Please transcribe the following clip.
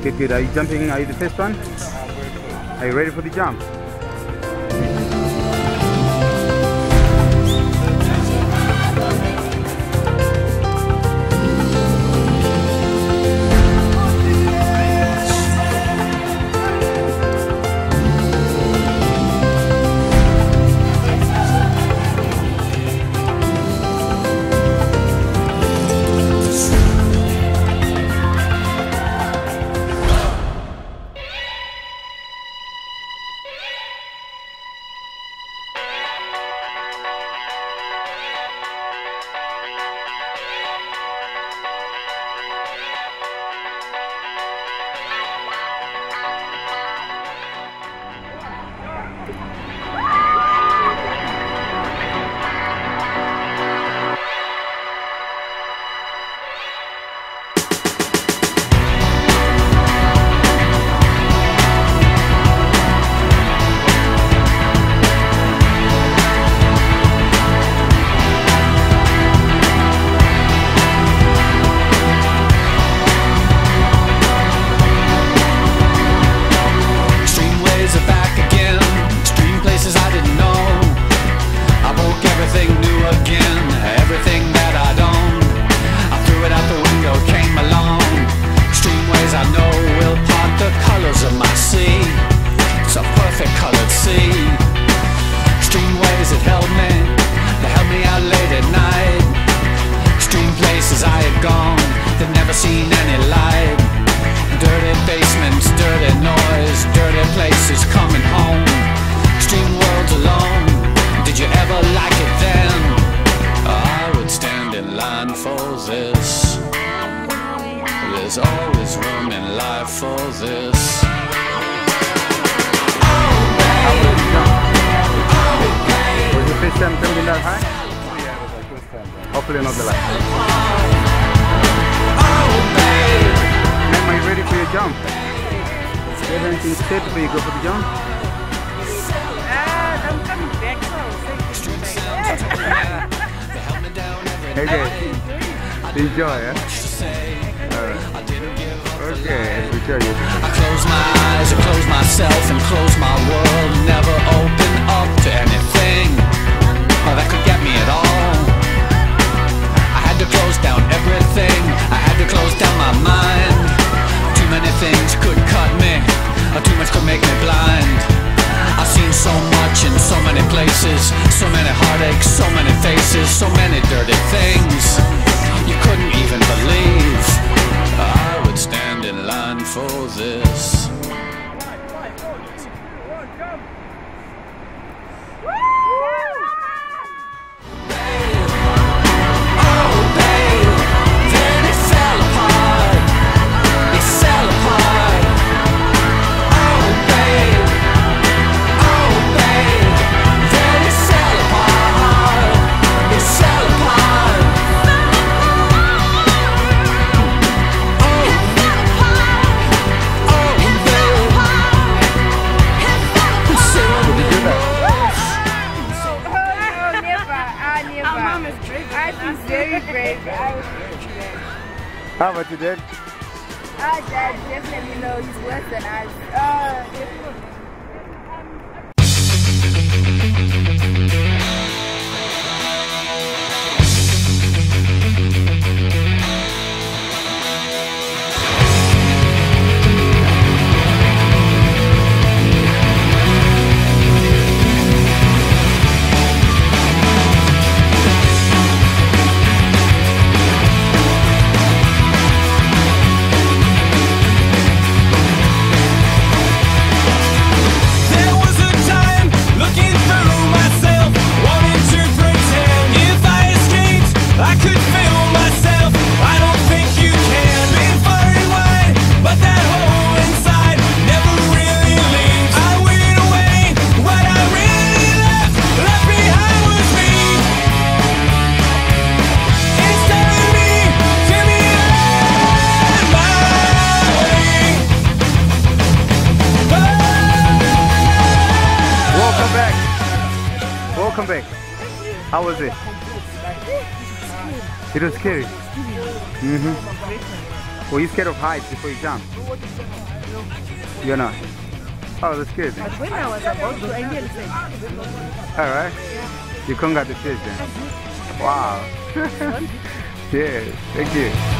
Okay, good. Are you jumping? Are you the first one? Are you ready for the jump? die for this. Was the fish jump something that high? Yeah, it was like this time. Hopefully not the last time. Am I ready for your you go for the jump? Ah, I'm coming back now. Okay. Enjoy, eh? Alright. Okay, I close my eyes, I close myself, and close my world. for this. very brave. I was. How about you, ah, dad? Our dad definitely knows he's worse than us. Uh, How was it? It was scary. Mm-hmm. Were you scared of heights before you jumped? You're not. Oh, that's good. When I was about to, All right. You conquered the fish then. Wow. Yeah. Thank you.